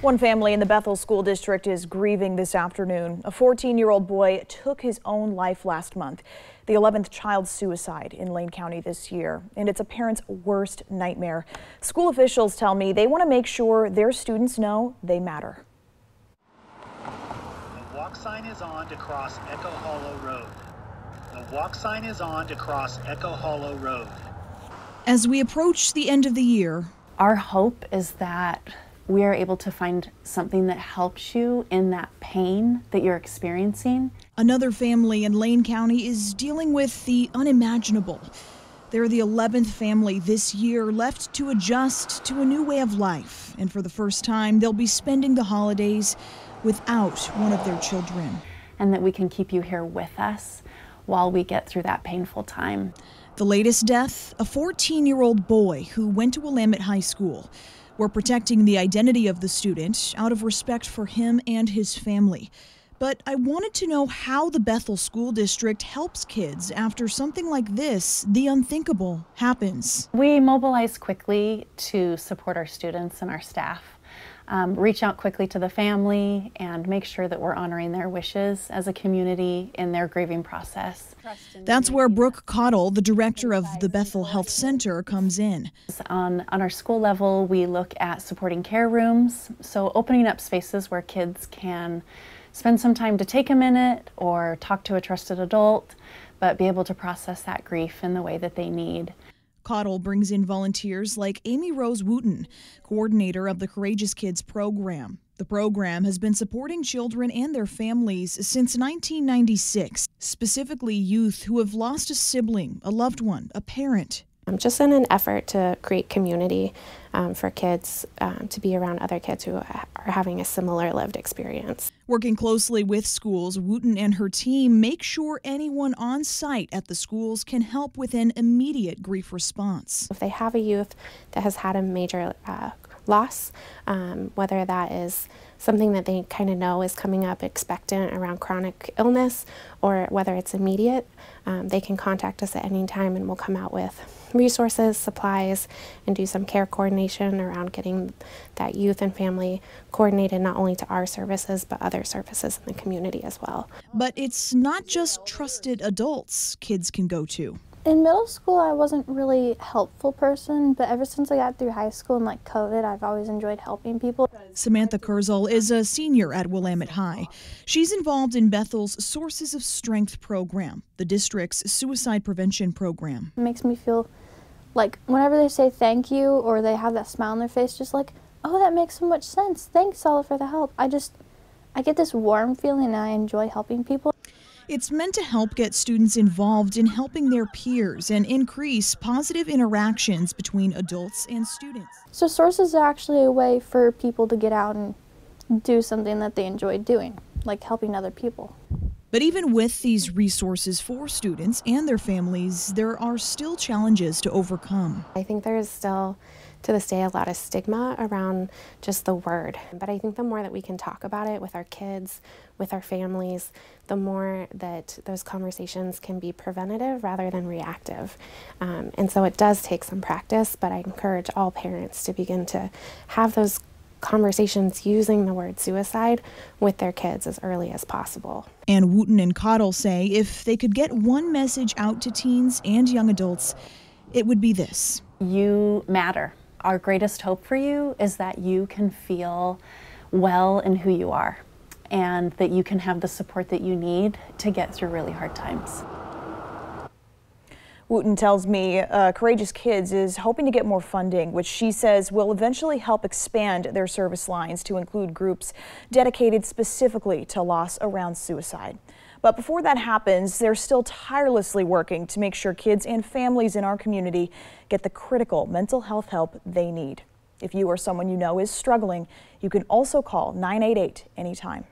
One family in the Bethel School District is grieving this afternoon. A 14-year-old boy took his own life last month, the 11th child suicide in Lane County this year, and it's a parent's worst nightmare. School officials tell me they want to make sure their students know they matter. The walk sign is on to cross Echo Hollow Road. The walk sign is on to cross Echo Hollow Road. As we approach the end of the year, our hope is that we are able to find something that helps you in that pain that you're experiencing. Another family in Lane County is dealing with the unimaginable. They're the 11th family this year left to adjust to a new way of life, and for the first time, they'll be spending the holidays without one of their children. And that we can keep you here with us while we get through that painful time. The latest death a 14 year old boy who went to Willamette High School. We're protecting the identity of the student out of respect for him and his family. But I wanted to know how the Bethel School District helps kids after something like this, the unthinkable, happens. We mobilize quickly to support our students and our staff um, reach out quickly to the family and make sure that we're honoring their wishes as a community in their grieving process. That's where Brooke Cottle, the director of the Bethel Health Center, comes in. On, on our school level, we look at supporting care rooms, so opening up spaces where kids can spend some time to take a minute or talk to a trusted adult, but be able to process that grief in the way that they need. Cottle brings in volunteers like Amy Rose Wooten, coordinator of the Courageous Kids program. The program has been supporting children and their families since 1996, specifically youth who have lost a sibling, a loved one, a parent, um, just in an effort to create community um, for kids um, to be around other kids who are having a similar lived experience. Working closely with schools, Wooten and her team make sure anyone on site at the schools can help with an immediate grief response. If they have a youth that has had a major uh, loss, um, whether that is something that they kind of know is coming up expectant around chronic illness or whether it's immediate, um, they can contact us at any time and we'll come out with resources, supplies, and do some care coordination around getting that youth and family coordinated not only to our services but other services in the community as well. But it's not just trusted adults kids can go to. In middle school, I wasn't really a helpful person, but ever since I got through high school and like COVID, I've always enjoyed helping people. Samantha Kurzel is a senior at Willamette High. She's involved in Bethel's Sources of Strength program, the district's suicide prevention program. It makes me feel like whenever they say thank you or they have that smile on their face, just like, oh, that makes so much sense. Thanks, all for the help. I just, I get this warm feeling and I enjoy helping people. It's meant to help get students involved in helping their peers and increase positive interactions between adults and students. So sources are actually a way for people to get out and do something that they enjoy doing, like helping other people. But even with these resources for students and their families, there are still challenges to overcome. I think there is still to this day a lot of stigma around just the word. But I think the more that we can talk about it with our kids, with our families, the more that those conversations can be preventative rather than reactive. Um, and so it does take some practice, but I encourage all parents to begin to have those conversations using the word suicide with their kids as early as possible. And Wooten and Cottle say if they could get one message out to teens and young adults, it would be this You matter. Our greatest hope for you is that you can feel well in who you are and that you can have the support that you need to get through really hard times. Wooten tells me uh, Courageous Kids is hoping to get more funding, which she says will eventually help expand their service lines to include groups dedicated specifically to loss around suicide. But before that happens, they're still tirelessly working to make sure kids and families in our community get the critical mental health help they need. If you or someone you know is struggling, you can also call 988 anytime.